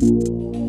Música